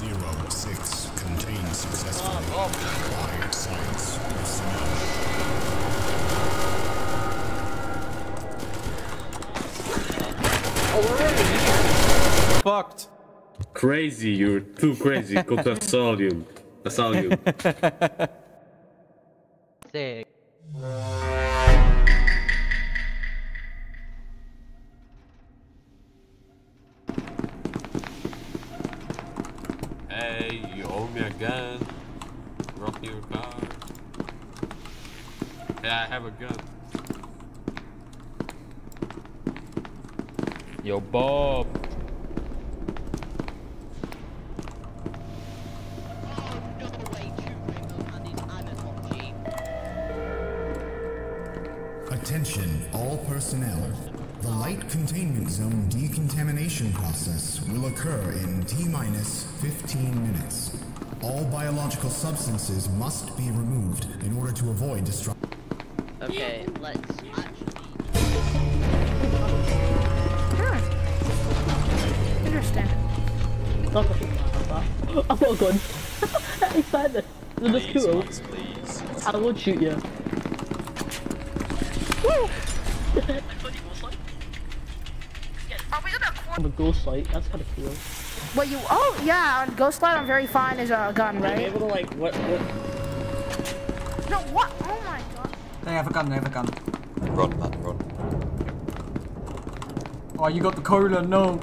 Zero six contained successfully. By science personnel. Fucked. Crazy, you're too crazy. Go to Asylum. Asylum. Sick. Me a gun. Rock your car. Yeah, I have a gun. Yo, Bob. Attention, all personnel. The light containment zone decontamination process will occur in T minus 15 minutes. All biological substances must be removed in order to avoid destruction. Okay, let's Interesting. Not fucking mad at that. I've got a gun. Excited. Is this Please, cool? Max, please. I won't shoot you. I'm a ghost light. That's kind of cool. What you? Oh yeah, on Ghostlight I'm very fine as a gun, Are you right? able to like what? what? No, what? Oh my god. They have a gun, they have a gun. Run, man, run. Oh, you got the cola, no.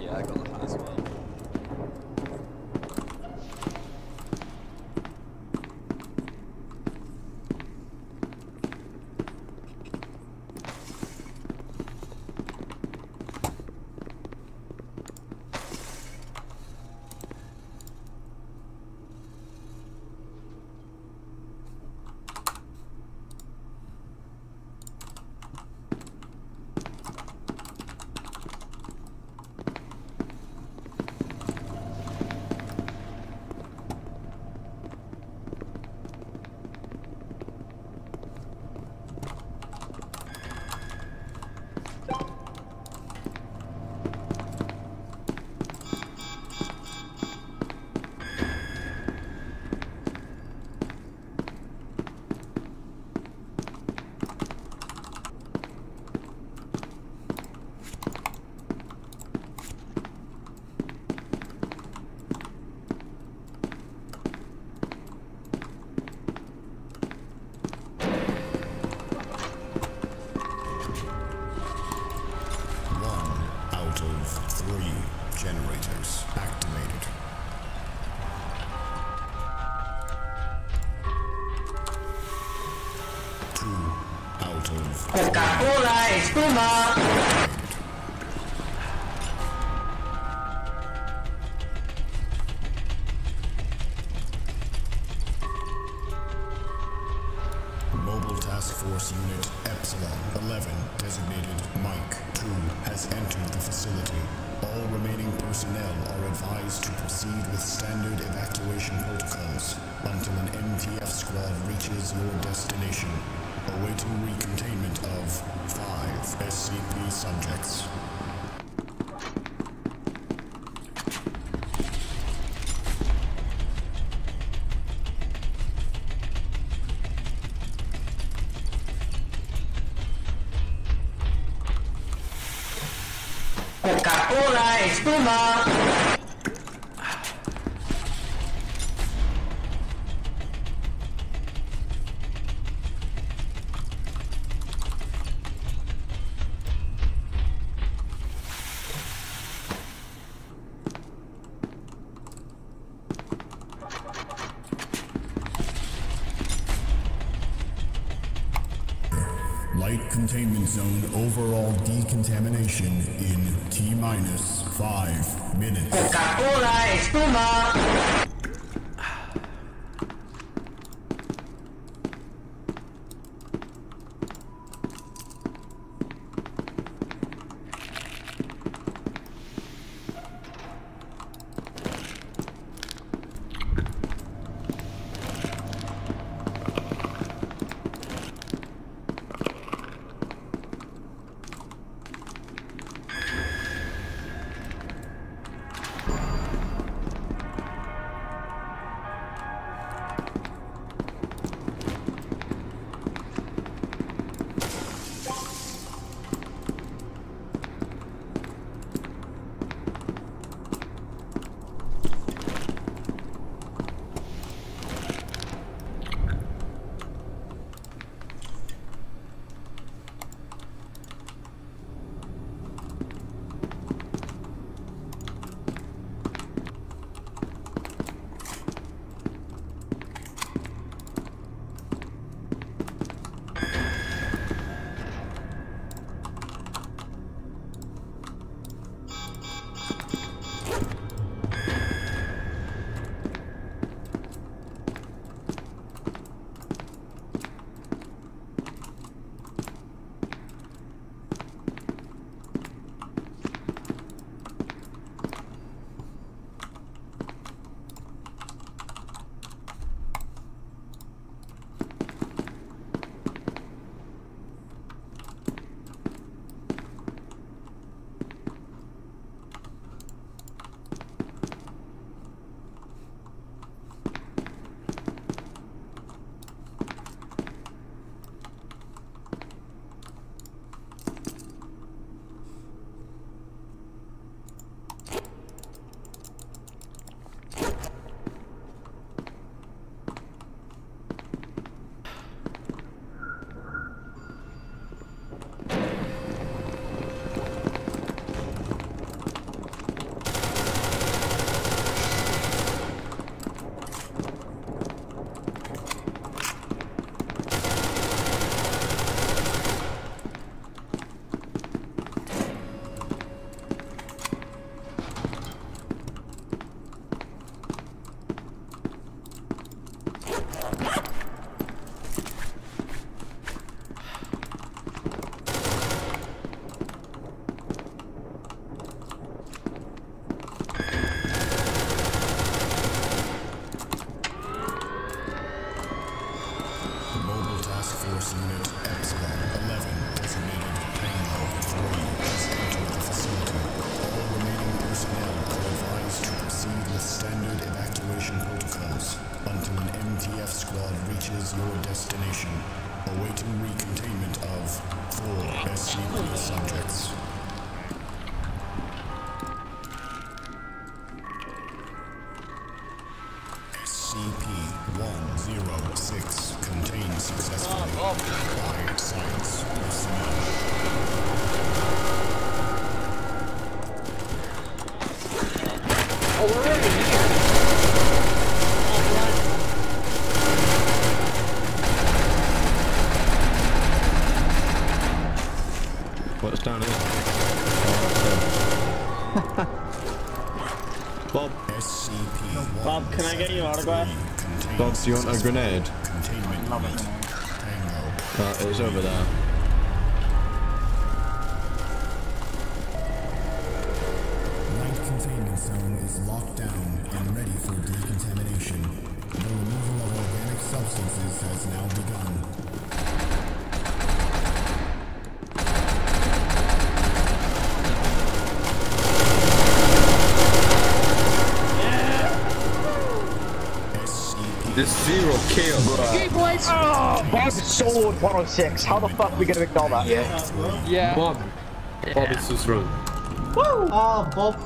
Yeah, I got three generators activated. Two out of Coca-Cola, espuma. Mobile Task Force Unit Epsilon 11, designated Mike 2, has entered the facility. All remaining personnel are advised to proceed with standard evacuation protocols until an MTF squad reaches your destination, awaiting recontainment of five SCP subjects. Coca-Cola, espuma. Light containment zone overall decontamination in T minus five minutes. Coca-Cola, espuma. Mobile task force Unit Epsilon 11, designated Tango 3, your destination, awaiting recontainment of four SCP subjects. Bob, SCP Bob, can I get your autograph? Bob, do you want a grenade? Containment Unit Tango. Uh, it's over there. Light containment zone is locked down and ready for decontamination. The removal of organic substances has now begun. SCP This zero kill. bro. Ah, Boys. Oh, Bob sword 106. How the fuck are we gonna ignore that? Yeah. Yeah. Bob. Ah, Bob is so strong. Oh, Bob